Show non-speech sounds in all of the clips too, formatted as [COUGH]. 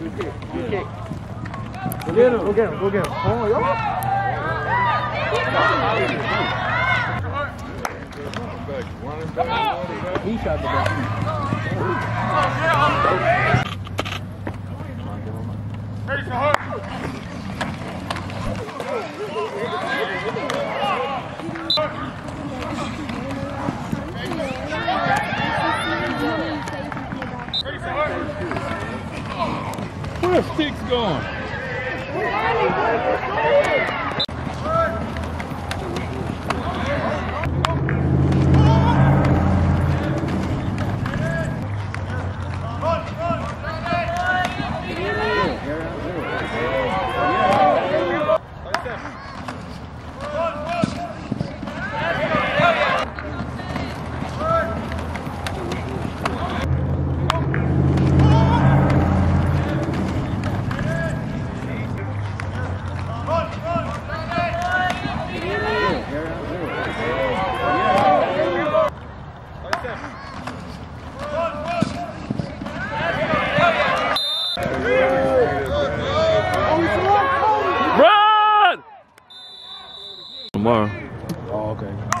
Go get him. Go get him. Go get him. Oh, yo. He shot the ball. Where's Sticks going? Run! Tomorrow. Oh, okay.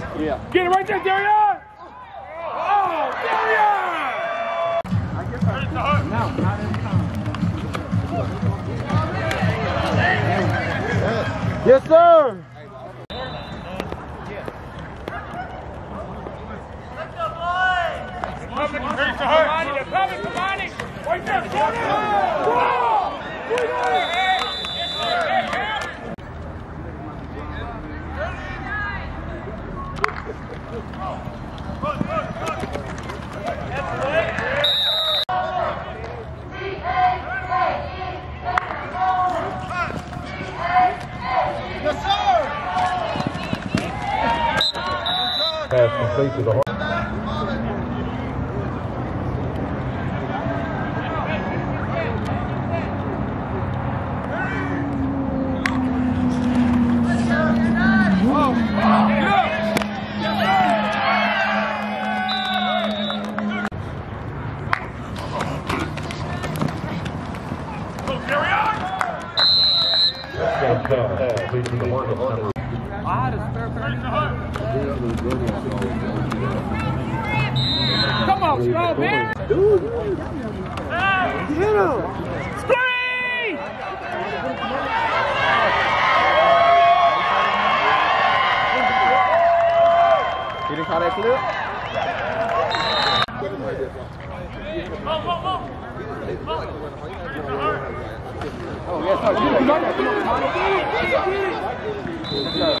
Yeah. Get it right there, Darian! Oh, Darian! Yes, sir. Pass complete to the home. Pass complete to the Hornets. Come on, strong man! Hit him. You didn't call that clip? Oh, yes, sir. You got that.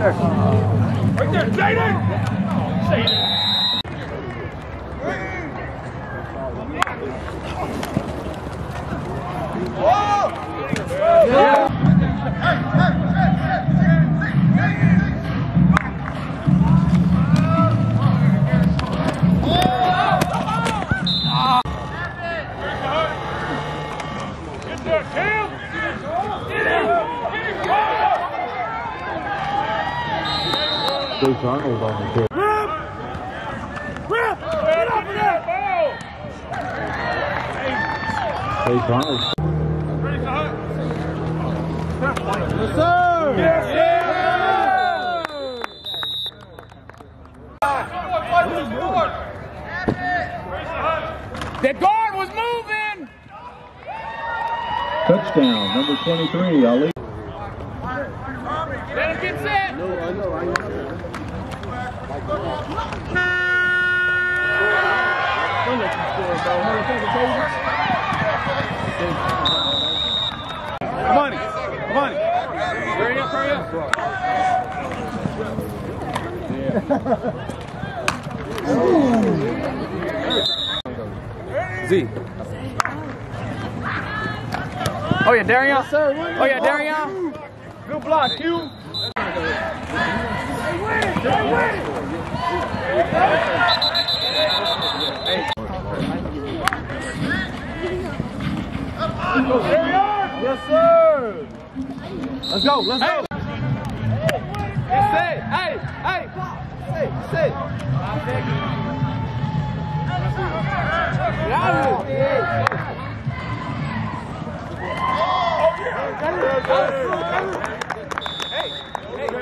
there. Right there, Jaden! Jaden! Stay strong was on the field. Rip! Rip! Get off of that ball! Stay strong was Yes, sir. Yes, sir! That guard was moving! touchdown. Number 23, Ali. Let him get set. Come on, come on. Hurry up, hurry [LAUGHS] up. Z. Oh yeah, Darian. Oh yeah, Darian. Good block, Q. Yes, sir. Let's go. Let's go. Say, hey, hey, say, say.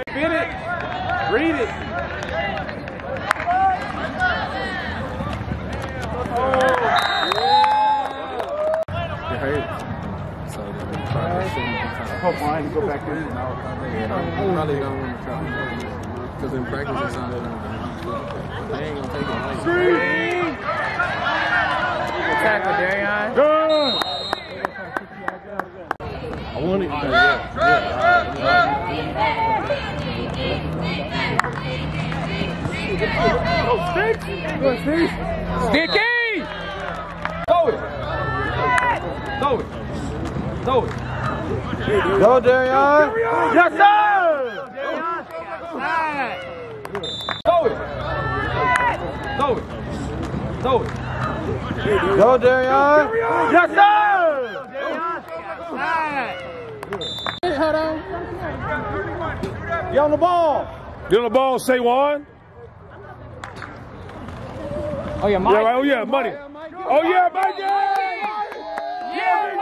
Spin it. Read it. Hope mine go back in. Probably don't want to try. Because in practice, it sounded like they ain't going to take it light. Three. Tackle, Darian. Good. I want it. Yeah, yeah. Oh, six. Good, six. Sticky. Throw it. Throw it. Throw it. Go, Darian. Yes, sir. Throw it. Throw it. Throw it. Go, Darian. Yes, sir. Get on the ball. Get on the ball, say one. Oh yeah, Mike. Yeah, right. Oh, yeah, money. Oh, yeah, Mikey!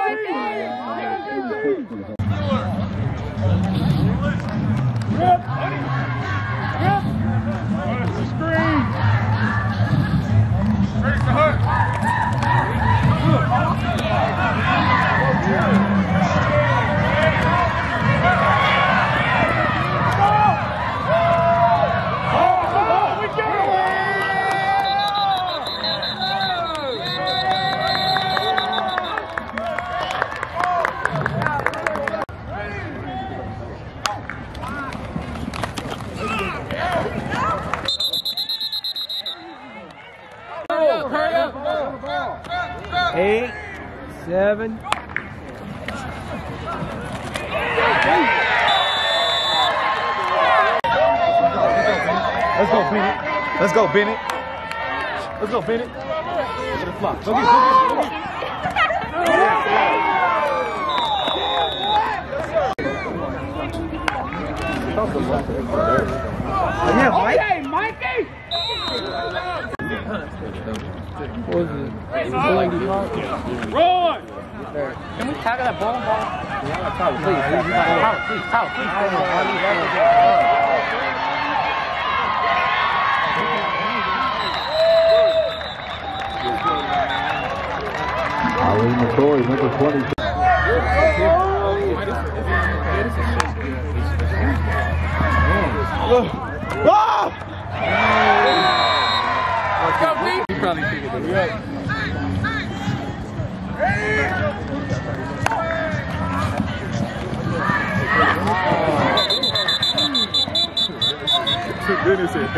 Eight, seven. Let's go, Bennett. Let's go, Bennett. Let's go, Bennett. Get a flop. Go get, go get, go get. Yeah, Mike. Hey, Mikey. Run! Can we tackle that ball? please. Tyler, please. Tyler, Ali McCoy, number 20. Ah! Probably figured it out. Said,